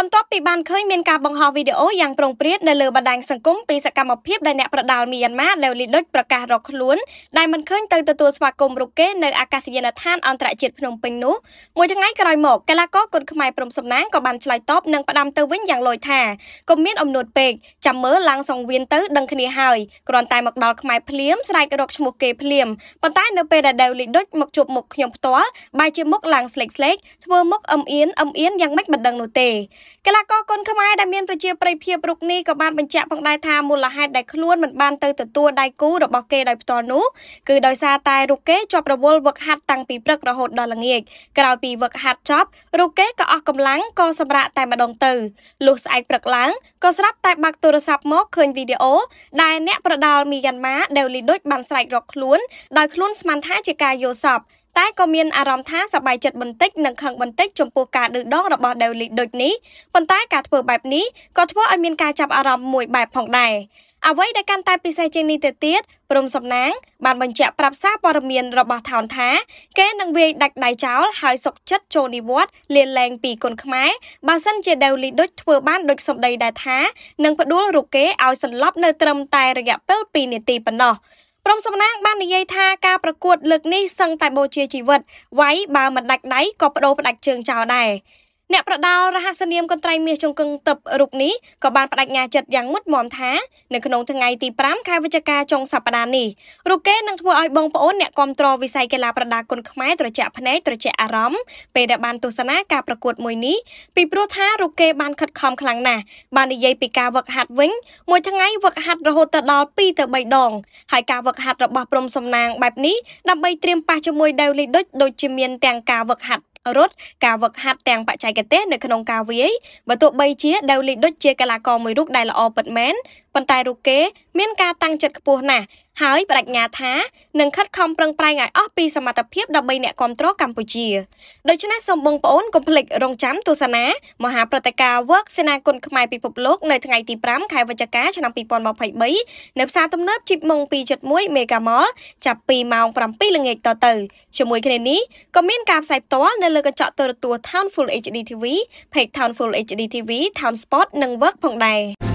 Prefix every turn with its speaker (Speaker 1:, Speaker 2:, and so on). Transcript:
Speaker 1: បន្ទាប់ ពីបានឃើញមានការបង្ហោះវីដេអូយ៉ាងប្រងព្រាតនៅលើបណ្ដាញសង្គមពីសកម្មភាពដែលអ្នកប្រដាល់មីយ៉ាន់ម៉ាដែលលីដុចប្រកាសរកខ្លួនដែលមិនឃើញទៅទទួលស្វាគមន៍រុកគេនៅអាកាសយានដ្ឋានអន្តរជាតិភ្នំពេញនោះមួយថ្ងៃក្រោយមកកីឡាករគុនខ្មែរព្រំសំណាងក៏បានឆ្លើយតបនិងផ្ដាំទៅវិញយ៉ាងលយថាកុំមានអំនួតពេកចាំមើលឡើងសង្វៀនទៅដឹងគ្នាហើយគ្រាន់តែមកដល់ខ្មែរភ្លាមស្រែករកឈ្មោះគេភ្លាមប៉ុន្តែនៅពេលដែលដេវលីដុចមកជួបមុខខ្ញុំផ្ទាល់បែរជាមុខឡើងស្លេកស្លេកធ្វើមុខអឹមអៀនអឹមអៀនយ៉ាងម៉េចមិនដឹងនោះទេកីឡាករគុនខ្មែរដែលមានប្រជាប្រិយភាពរុកនេះក៏បានបញ្ជាក់ផងដែរថាមូលហេតុដែលខ្លួនមិនបានទៅទទួលដៃគូរបស់គេដោយផ្ទាល់នោះគឺដោយសារតែរុកគេជាប់រវល់វឹកហាត់តាំងពីព្រឹករហូតដល់ល្ងាចក្រោយពីវឹកហាត់ចប់រុកគេក៏អស់កម្លាំងក៏សម្រាកតែម្ដងទៅលុះស្អែកព្រឹកឡើងក៏ស្រាប់តែបាក់ទូរស័ព្ទមកឃើញវីដេអូដែលអ្នកប្រដាល់មីយ៉ាន់ម៉ាដែលលីដូចបានស្រែករកខ្លួនដោយខ្លួនស្មានថាជាការយល់សប្តិ តែក៏មានអារម្មណ៍ថាសប្បាយចិត្តបន្តិចនិងខឹងបន្តិចចំពោះការឌឺដងរបស់ Daily ដូចនេះប៉ុន្តែការធ្វើបែបនេះក៏ធ្វើឲ្យមានការចាប់អារម្មណ៍មួយបែបផងដែរអ្វីដែលកាន់តែពិសេសជាងនេះទៅទៀតព្រំសំណាងបានបញ្ជាក់ប្រាប់សារព័ត៌មានរបស់ថោនថាគេនឹងវាយដាច់ដៃចោលហើយសុកចិត្តចូលនិវត្តន៍លាលែងពីគុនខ្មែរបើសិនជាដេវលីដូចធ្វើបានដូចសម្ដីដែលថានឹងផ្ដួលរូបគេឲ្យសន្លប់នៅត្រឹមតែរយៈពេល2នាទីប៉ុណ្ណោះ ព្រមសំណាងបាននិយាយថាការប្រកួតលើកនេះសឹងតែបូជាជីវិតវាយបើមិនដាច់ដៃក៏បដូរផ្ដាច់ជើងចោលដែរ អ្នកប្រដាល់រហស្សនាមកន្ត្រៃមាសជង្គង់ទឹករូបនេះក៏បានបដិញ្ញាចិត្តយ៉ាងមុតមមថានៅក្នុងថ្ងៃទី5ខែវិច្ឆិកាចុងសប្តាហ៍នេះរូបគេនឹងធ្វើឲ្យបងប្អូនអ្នកគ្រប់គ្រងវិស័យកីឡាប្រដាល់គុនខ្មែរត្រជាក់ភ្នែកត្រជាក់អារម្មណ៍ពេលដែលបានទស្សនាការប្រកួតមួយនេះពីព្រោះថារូបគេបានខិតខំខ្លាំងណាស់បាននិយាយពីការវឹកហាត់វិញមួយថ្ងៃវឹកហាត់រហូតទៅដល់2ទៅ3ដងហើយការវឹកហាត់របស់ព្រំសំណាងបែបនេះដើម្បីត្រៀមប៉ះជាមួយដេវលីដូចដូចជាមានទាំងការវឹកហាត់ រត់ការវឹកហាត់ទាំងបច្ចេកទេសនៅក្នុងការវាយបើទោះបីជាដេវលីដូចជាកីឡាករមួយរូបដែលល្អពិតមែនប៉ុន្តែរូបគេមានការតាំងចិត្តខ្ពស់ណាស់ ហើយបដិញ្ញាថានឹងខិតខំប្រឹងប្រែងឲ្យអស់ពីសមត្ថភាពដើម្បីអ្នកគ្រប់គ្រងកម្ពុជាដូច្នេះសូមបងប្អូនកុំភ្លេចរងចាំទស្សនា មហាព្រឹត្តិការណ៍ Work សេនាគុណខ្មែរពិភពលោកនៅថ្ងៃទី5ខែវិច្ឆិកាឆ្នាំ2023នៅផ្សារទំនើបជីបម៉ុង271 Megamall ចាប់ពីម៉ោង7ល្ងាចតទៅជាមួយគ្នានេះក៏មានការផ្សាយផ្ទាល់នៅលើកញ្ចក់ទូរទស្សន៍ Town Full HD TV, Page Town Full HD TV, Town Sport និង Work ផងដែរ